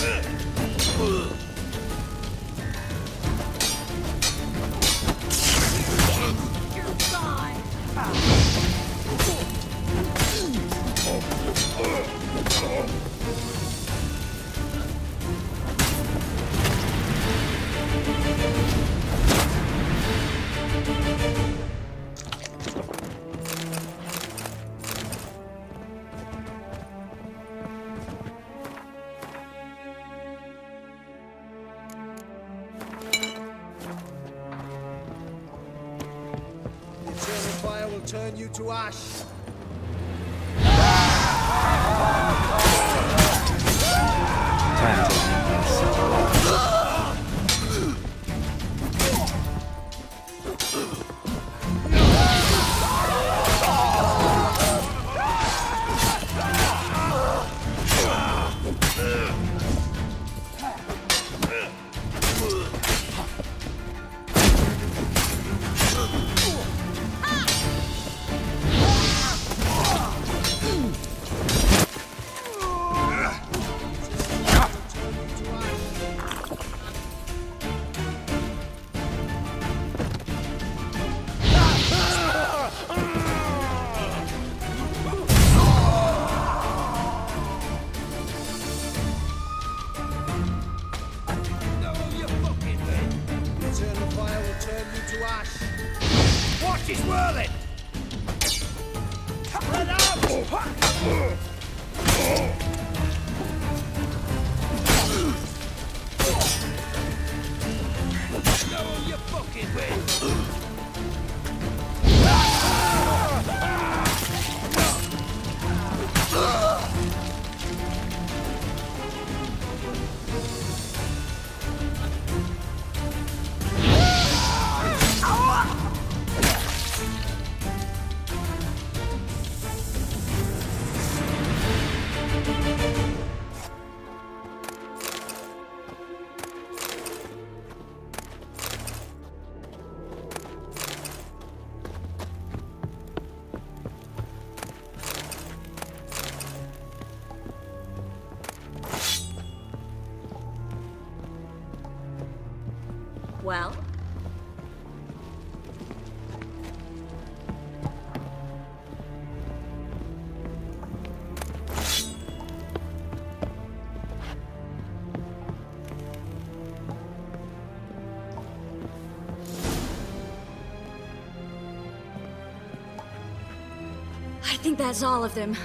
死！Turn you to ash. Time you ash. Watch his whirling! Spread out! Well? I think that's all of them.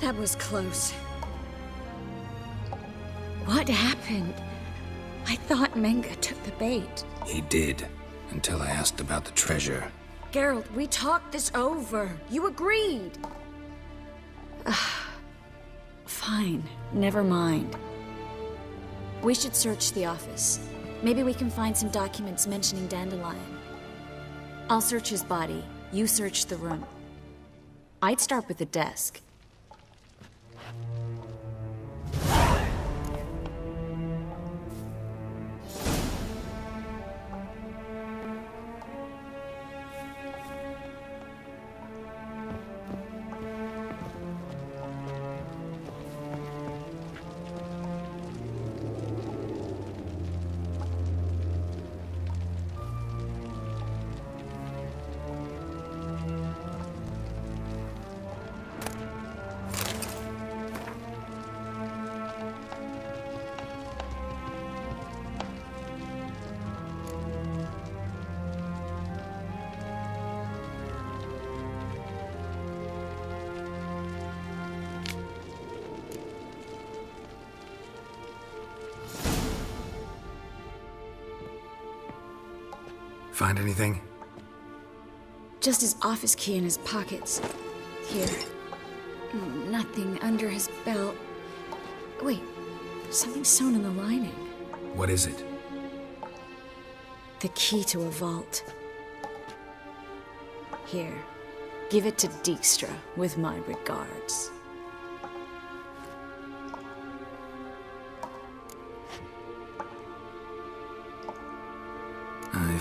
That was close. What happened? I thought Menge took the bait. He did, until I asked about the treasure. Geralt, we talked this over. You agreed. Fine, never mind. We should search the office. Maybe we can find some documents mentioning Dandelion. I'll search his body. You search the room. I'd start with the desk. Find anything? Just his office key in his pockets. Here. Nothing under his belt. Wait, something sewn in the lining. What is it? The key to a vault. Here. Give it to Dijkstra with my regards.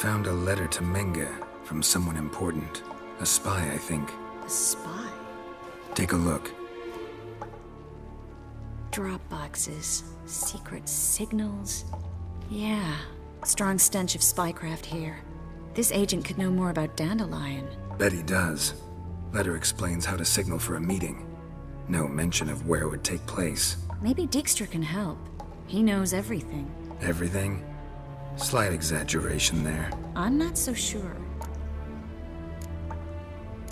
Found a letter to Menge from someone important. A spy, I think. A spy? Take a look. Drop boxes, secret signals. Yeah, strong stench of spycraft here. This agent could know more about Dandelion. Bet he does. Letter explains how to signal for a meeting. No mention of where it would take place. Maybe Dijkstra can help. He knows everything. Everything? Slight exaggeration there. I'm not so sure.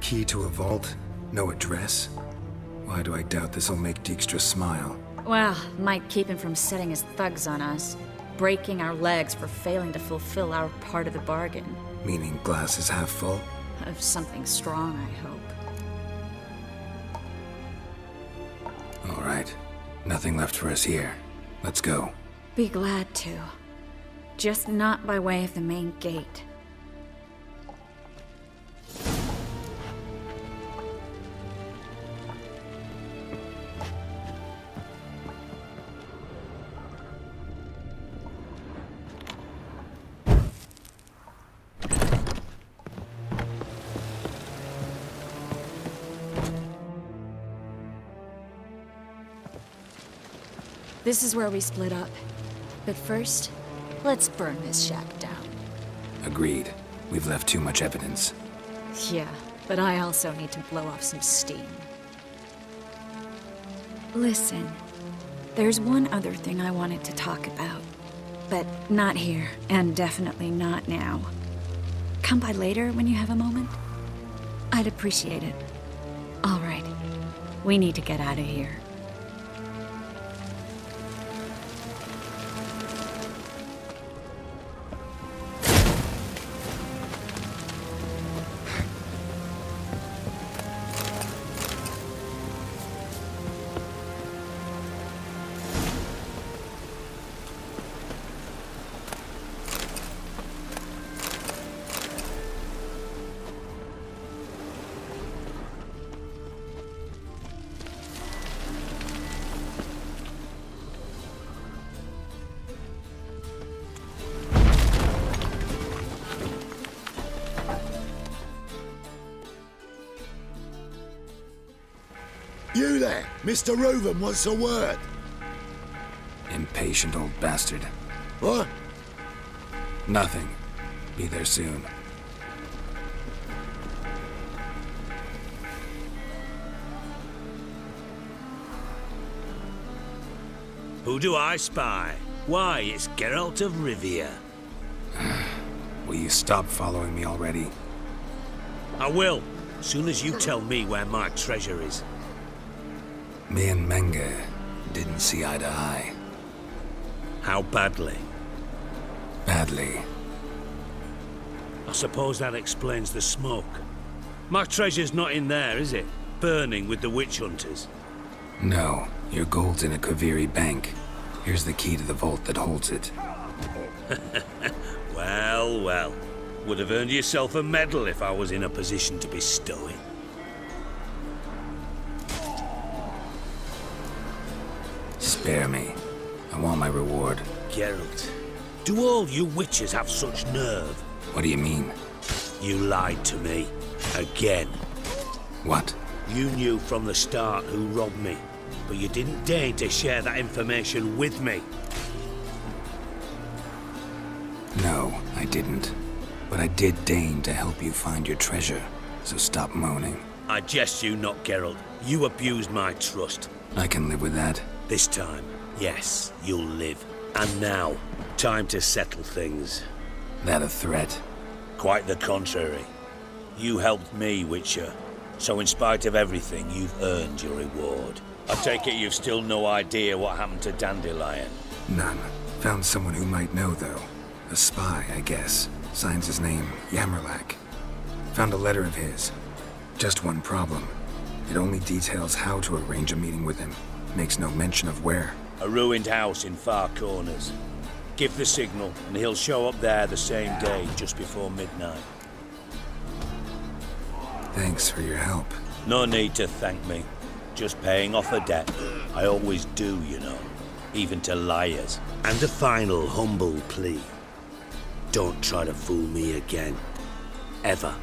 Key to a vault? No address? Why do I doubt this'll make Dijkstra smile? Well, might keep him from setting his thugs on us. Breaking our legs for failing to fulfill our part of the bargain. Meaning glass is half full? Of something strong, I hope. All right. Nothing left for us here. Let's go. Be glad to. Just not by way of the main gate. This is where we split up. But first, let's burn this shack down. Agreed. We've left too much evidence. Yeah, but I also need to blow off some steam. Listen, there's one other thing I wanted to talk about. But not here, and definitely not now. Come by later when you have a moment? I'd appreciate it. All right. We need to get out of here. You there, Mr. Reuven wants a word. Impatient old bastard. What? Nothing. Be there soon. Who do I spy? Why, it's Geralt of Rivia. Will you stop following me already? I will, soon as you tell me where my treasure is. Me and Menge didn't see eye to eye. How badly? Badly. I suppose that explains the smoke. My treasure's not in there, is it? Burning with the witch hunters. No, your gold's in a Kaviri bank. Here's the key to the vault that holds it. Well, well. Would have earned yourself a medal if I was in a position to bestow it. Spare me. I want my reward. Geralt, do all you witches have such nerve? What do you mean? You lied to me. Again. What? You knew from the start who robbed me, but you didn't deign to share that information with me. No, I didn't. But I did deign to help you find your treasure, so stop moaning. I jest you not, Geralt. You abused my trust. I can live with that. This time, yes, you'll live. And now, time to settle things. That a threat? Quite the contrary. You helped me, Witcher. So in spite of everything, you've earned your reward. I take it you've still no idea what happened to Dandelion. None. Found someone who might know, though. A spy, I guess. Signs his name, Yamerlak. Found a letter of his. Just one problem. It only details how to arrange a meeting with him. Makes no mention of where. A ruined house in Farcorners. Give the signal, and he'll show up there the same day, just before midnight. Thanks for your help. No need to thank me. Just paying off a debt. I always do, you know. Even to liars. And a final humble plea. Don't try to fool me again. Ever.